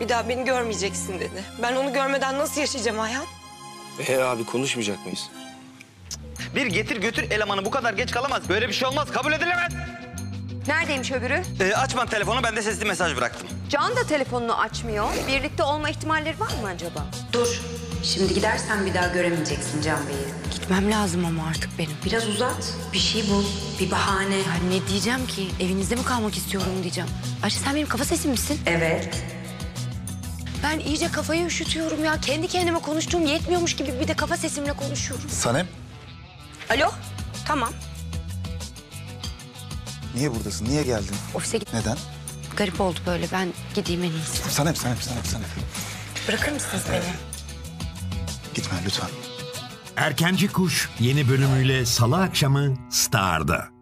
Bir daha beni görmeyeceksin dedi. Ben onu görmeden nasıl yaşayacağım hayat? E abi konuşmayacak mıyız? Bir getir götür elemanı bu kadar geç kalamaz. Böyle bir şey olmaz. Kabul edilemez. Neredeymiş öbürü? Ee, açma telefonu ben de sesli mesaj bıraktım. Can da telefonunu açmıyor. Birlikte olma ihtimalleri var mı acaba? Dur. Şimdi gidersen bir daha göremeyeceksin Can Bey'i. Gitmem lazım ama artık benim. Biraz uzat. Bir şey bul. Bir bahane. Ya ne diyeceğim ki? Evinizde mi kalmak istiyorum diyeceğim. Ayşe sen benim kafa sesim misin? Evet. Ben iyice kafayı üşütüyorum ya. Kendi kendime konuştuğum yetmiyormuş gibi bir de kafa sesimle konuşuyorum. Sanem, Alo? Tamam. niye buradasın? Niye geldin? Ofise git. Neden? Garip oldu böyle. Ben gideyim en iyisi. Sanem, Sanem, Sanem, Sanem. Bırakır mısınız beni? Gitme lütfen. Erkenci Kuş yeni bölümüyle Salı akşamı Star'da.